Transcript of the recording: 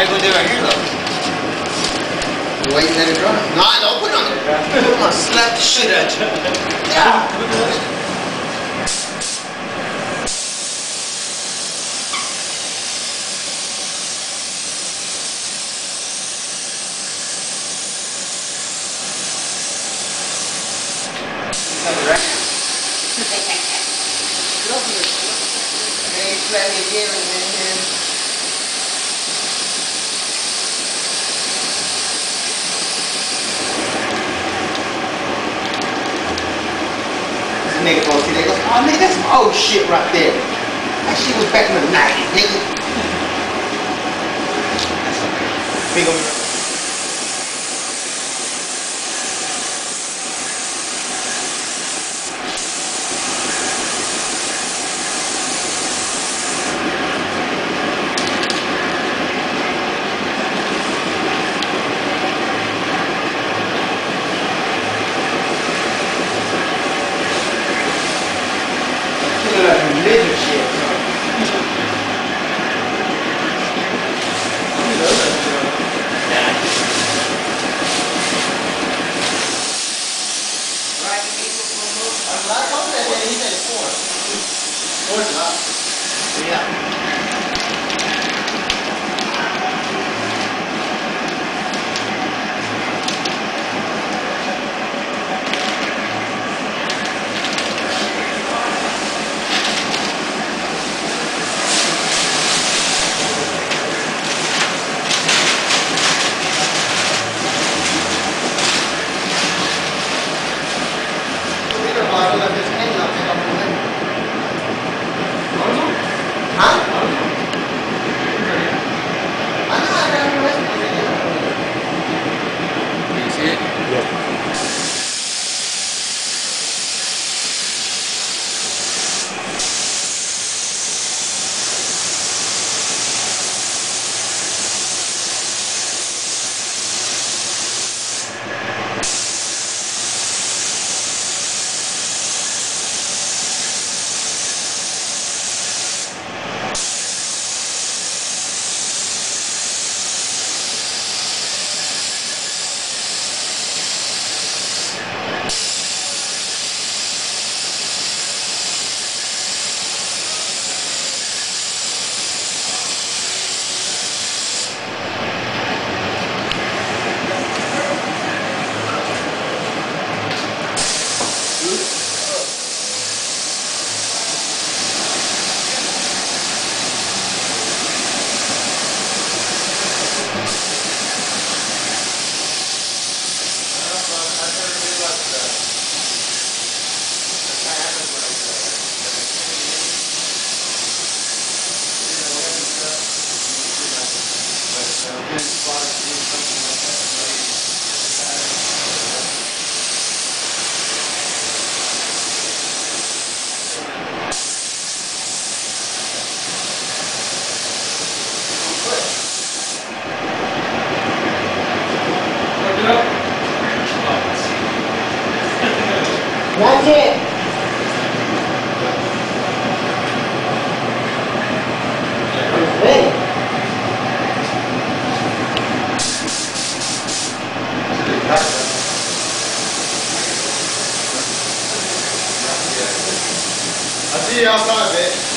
ain't gonna do it here though. Wait and let it dry. No, I don't put it on there. I'm gonna slap the shit out you. Yeah. Hey, slap nigga goes see, they goes, oh nigga, that's some old shit right there. That shit was back in the 90s, nigga. Big old Look That comes at the end of four. Four is up. Yeah. I see you outside, bitch.